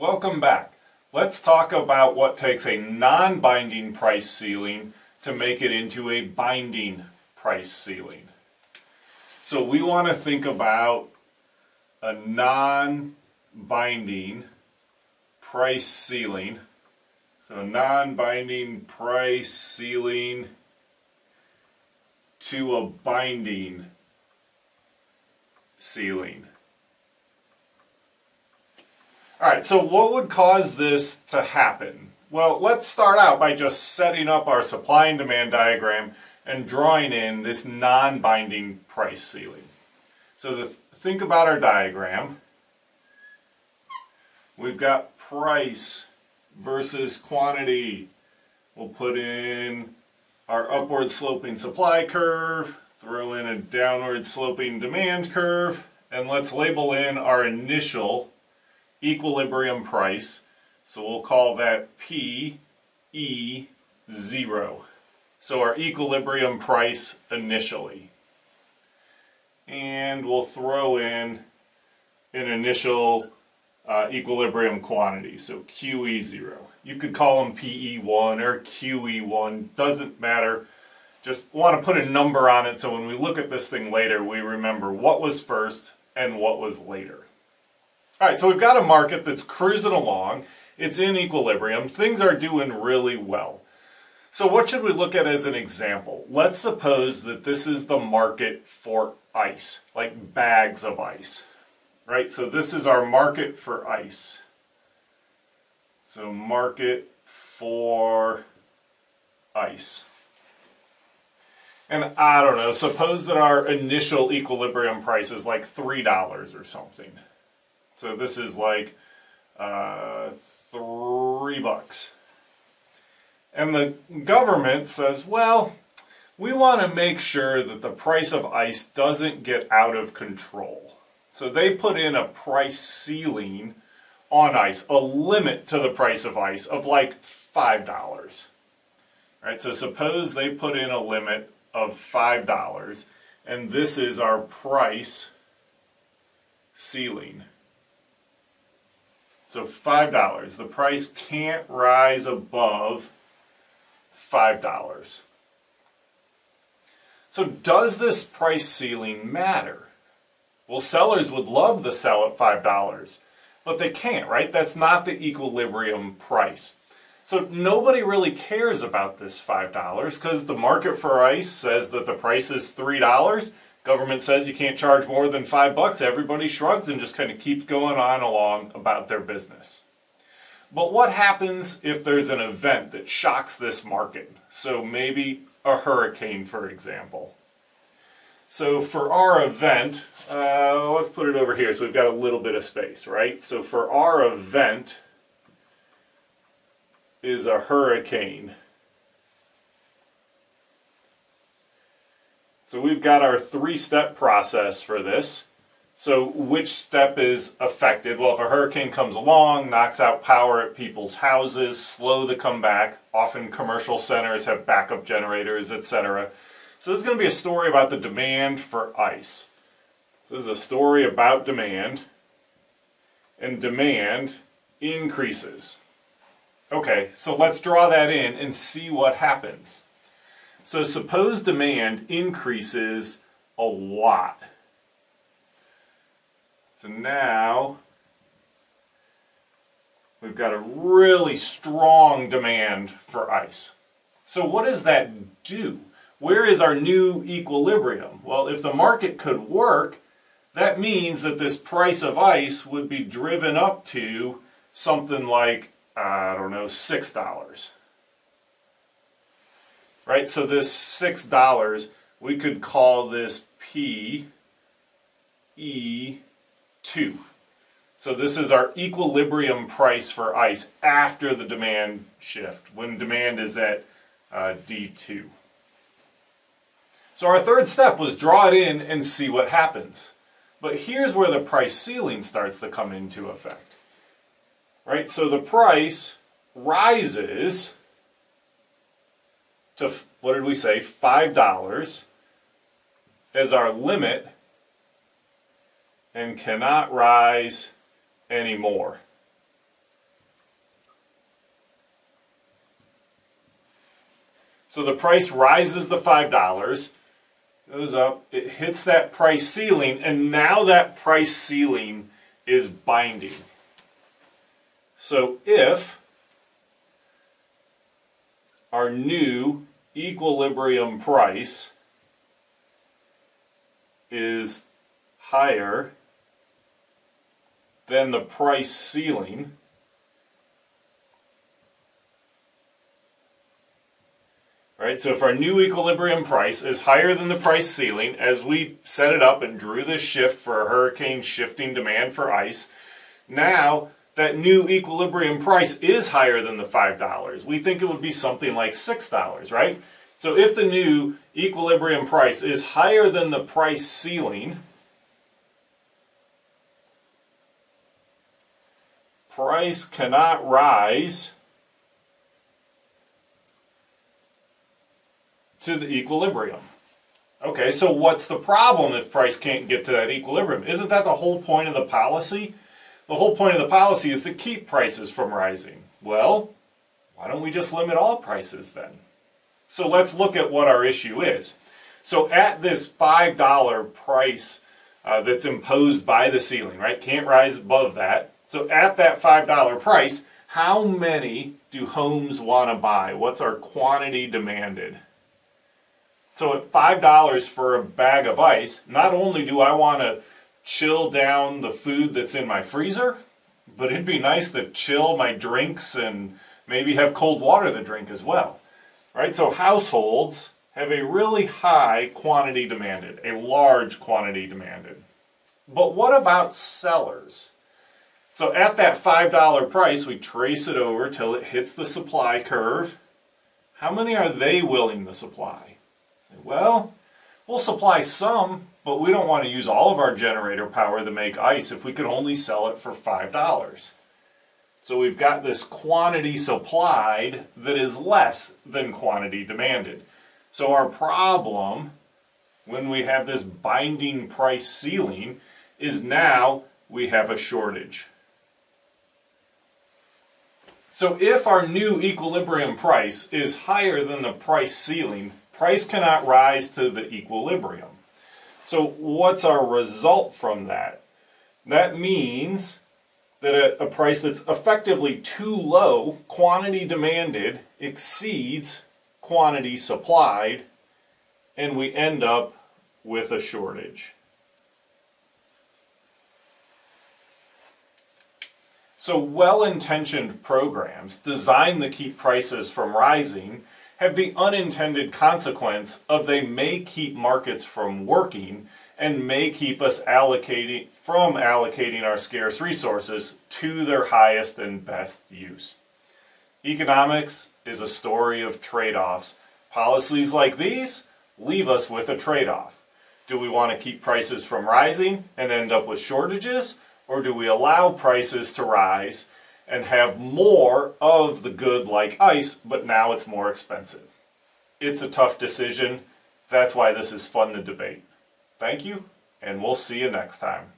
Welcome back. Let's talk about what takes a non-binding price ceiling to make it into a binding price ceiling. So we want to think about a non-binding price ceiling. So non-binding price ceiling to a binding ceiling. Alright, so what would cause this to happen? Well, let's start out by just setting up our supply and demand diagram and drawing in this non-binding price ceiling. So the, think about our diagram. We've got price versus quantity. We'll put in our upward sloping supply curve, throw in a downward sloping demand curve, and let's label in our initial equilibrium price. So we'll call that P E 0. So our equilibrium price initially. And we'll throw in an initial uh, equilibrium quantity, so QE0. You could call them PE1 or QE1, doesn't matter. Just want to put a number on it so when we look at this thing later, we remember what was first and what was later. All right, so we've got a market that's cruising along. It's in equilibrium. Things are doing really well. So what should we look at as an example? Let's suppose that this is the market for ice, like bags of ice, right? So this is our market for ice. So market for ice. And I don't know, suppose that our initial equilibrium price is like $3 or something. So this is like uh, three bucks. And the government says, well, we want to make sure that the price of ice doesn't get out of control. So they put in a price ceiling on ice, a limit to the price of ice of like $5. Right, so suppose they put in a limit of $5 and this is our price ceiling. So $5. The price can't rise above $5. So does this price ceiling matter? Well, sellers would love to sell at $5, but they can't, right? That's not the equilibrium price. So nobody really cares about this $5 because the market for ice says that the price is $3 Government says you can't charge more than five bucks. Everybody shrugs and just kind of keeps going on along about their business. But what happens if there's an event that shocks this market? So maybe a hurricane, for example. So for our event, uh, let's put it over here so we've got a little bit of space, right? So for our event is a hurricane. So we've got our three-step process for this. So which step is affected? Well, if a hurricane comes along, knocks out power at people's houses, slow the comeback, often commercial centers have backup generators, etc. So this is going to be a story about the demand for ice. So this is a story about demand, and demand increases. Okay, so let's draw that in and see what happens. So suppose demand increases a lot. So now we've got a really strong demand for ice. So what does that do? Where is our new equilibrium? Well, if the market could work, that means that this price of ice would be driven up to something like, I don't know, $6 right? So this $6, we could call this P E 2. So this is our equilibrium price for ice after the demand shift, when demand is at uh, D2. So our third step was draw it in and see what happens. But here's where the price ceiling starts to come into effect. Right? So the price rises to, what did we say, $5 as our limit and cannot rise anymore. So the price rises the $5, goes up, it hits that price ceiling, and now that price ceiling is binding. So if our new equilibrium price is higher than the price ceiling, Right, so if our new equilibrium price is higher than the price ceiling, as we set it up and drew this shift for a hurricane shifting demand for ice, now that new equilibrium price is higher than the $5. We think it would be something like $6, right? So if the new equilibrium price is higher than the price ceiling, price cannot rise to the equilibrium. Okay, so what's the problem if price can't get to that equilibrium? Isn't that the whole point of the policy? The whole point of the policy is to keep prices from rising. Well, why don't we just limit all prices then? So let's look at what our issue is. So at this $5 price uh, that's imposed by the ceiling, right? Can't rise above that. So at that $5 price, how many do homes want to buy? What's our quantity demanded? So at $5 for a bag of ice, not only do I want to chill down the food that's in my freezer, but it'd be nice to chill my drinks and maybe have cold water to drink as well. Right? So households have a really high quantity demanded, a large quantity demanded. But what about sellers? So at that $5 price, we trace it over till it hits the supply curve. How many are they willing to supply? Well, we'll supply some, but we don't want to use all of our generator power to make ice if we could only sell it for $5. So we've got this quantity supplied that is less than quantity demanded. So our problem when we have this binding price ceiling is now we have a shortage. So if our new equilibrium price is higher than the price ceiling, Price cannot rise to the equilibrium. So what's our result from that? That means that a, a, price that's effectively too low, quantity demanded, exceeds quantity supplied, and we end up with a shortage. So well-intentioned programs designed to keep prices from rising have the unintended consequence of they may keep markets from working and may keep us allocating from allocating our scarce resources to their highest and best use. Economics is a story of trade-offs. Policies like these leave us with a trade-off. Do we want to keep prices from rising and end up with shortages, or do we allow prices to rise and have more of the good like ice, but now it's more expensive. It's a tough decision. That's why this is fun to debate. Thank you, and we'll see you next time.